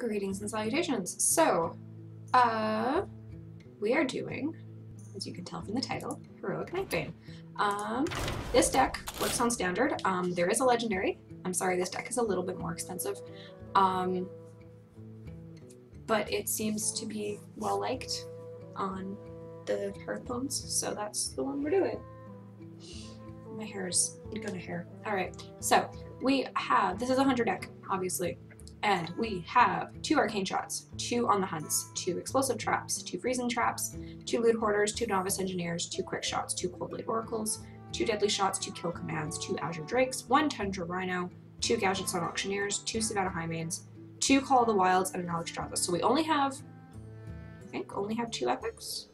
Greetings and salutations. So, uh, we are doing, as you can tell from the title, Heroic Nightbane. Um, this deck works on standard. Um, there is a legendary. I'm sorry, this deck is a little bit more expensive. Um, but it seems to be well liked on the Hearthpwn, so that's the one we're doing. My hair is gonna hair. Alright, so we have, this is a hunter deck, obviously. And we have two arcane shots, two on the hunts, two explosive traps, two freezing traps, two loot hoarders, two novice engineers, two quick shots, two Coldlight oracles, two deadly shots, two kill commands, two azure drakes, one tundra rhino, two Gadgetzan auctioneers, two savannah highmanes, two call of the wilds, and an Alexstrasza. So we only have, I think, only have two epics.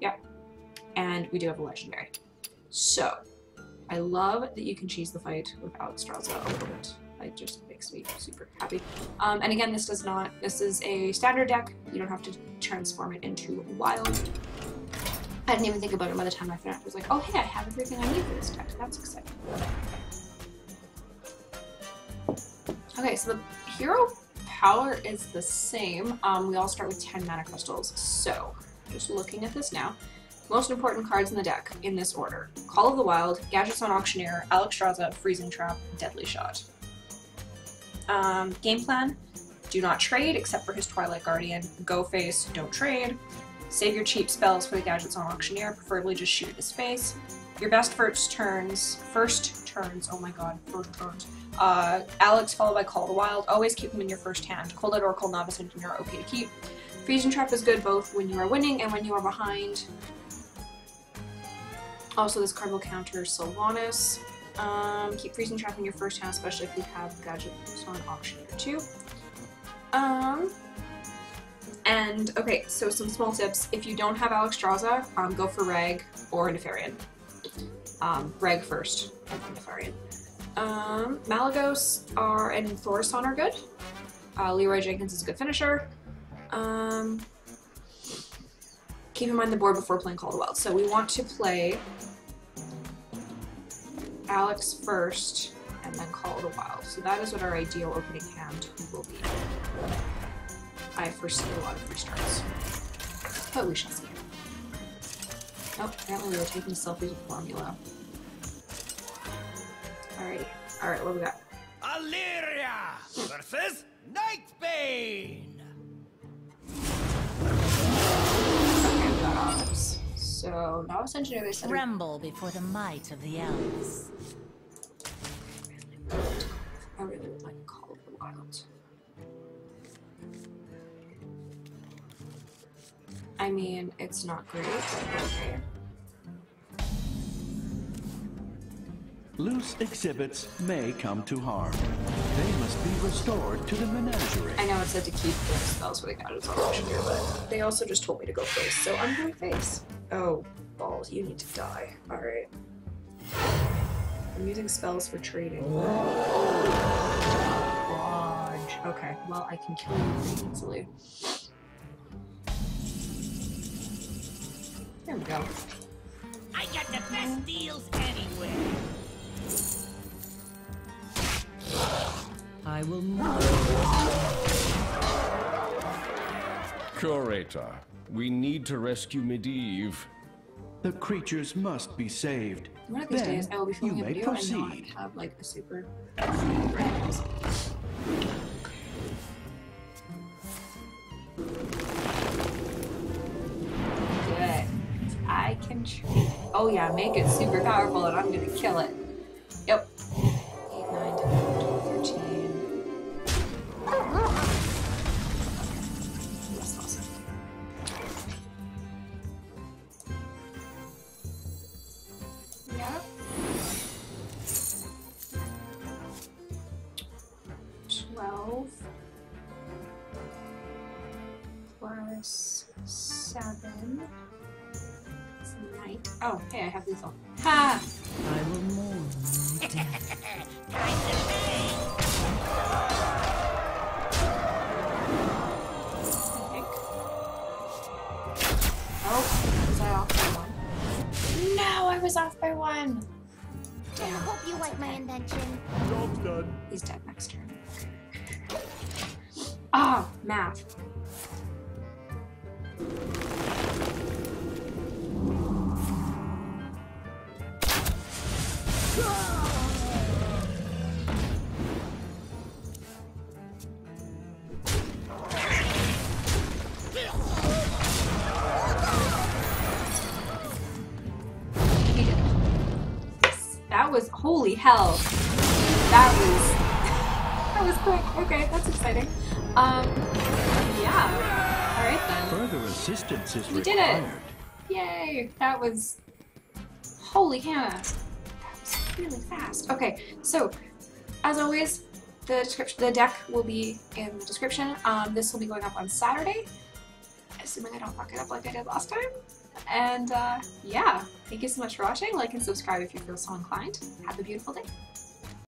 Yeah, and we do have a legendary. So I love that you can cheese the fight with Alexstrasza a little bit. It just makes me super happy. Um, and again, this does not, this is a standard deck. You don't have to transform it into wild. I didn't even think about it by the time I finished. I was like, oh hey, I have everything I need for this deck. That's exciting. Okay, so the hero power is the same. Um, we all start with 10 mana crystals. So, just looking at this now. Most important cards in the deck, in this order. Call of the Wild, Gadgetzan Auctioneer, Alexstrasza, Freezing Trap, Deadly Shot. Um, game plan, do not trade except for his Twilight Guardian. Go face, don't trade. Save your cheap spells for the Gadgetzan Auctioneer, preferably just shoot his face. Your best first turns, first turns, oh my god, first turns. Uh, Alex followed by Call of the Wild, always keep them in your first hand. Cold Light Oracle, Novice Engineer are okay to keep. Freezing Trap is good both when you are winning and when you are behind. Also, this card will counter Sylvanas. Um, keep Freezing Trap in your first hand, especially if you have Gadget on Auctioneer too. Um, and, okay, so some small tips. If you don't have Alexstrasza, um, go for Reg or Nefarian. Um, Reg first, and then Nefarian. Um, Malygos are and Thaurissan are good. Uh, Leeroy Jenkins is a good finisher. Um, keep in mind the board before playing Wild. So we want to play Alex first and then Call of the Wild. So that is what our ideal opening hand will be. I foresee a lot of restarts. But we shall see. Oh, apparently we were taking selfies with Formula. Alrighty. Alright, what do we got? Alleria versus Nightbane. So, Engineer, they said Tremble before the might of the elves. I really like Call of the Wild. I mean, it's not great, but okay. Loose exhibits may come to harm. They must be restored to the menagerie. I know it said to keep the spells for the Gadgetzan Auctioneer, but they also just told me to go face, so I'm going face. Oh, balls, you need to die. Alright. I'm using spells for trading. Dodge. Okay, well, I can kill you pretty easily. There we go. I got the best deals anywhere. I will move. Curator, we need to rescue Medivh. The creatures must be saved. One of these Then days, I will be you filming a may video and not proceed. have like a super. Good. I can. Oh yeah, make it super powerful and I'm gonna kill it. 12 plus 7. is 9. Oh, hey, I have this all. Ha! I will mourn Oh, was I off by one? No, I was off by one! Damn. I hope you like my invention. Job's done. He's dead next turn. Ah, math. Did. Yes, That was holy hell. That was that was quick. Okay, that's exciting. Um, yeah. All right then. Further assistance is We did it. Yay! That was holy Hannah. That was really fast. Okay, so as always, the description, the deck will be in the description. Um, this will be going up on Saturday, assuming I don't fuck it up like I did last time. And uh, yeah, thank you so much for watching. Like and subscribe if you feel so inclined. Have a beautiful day.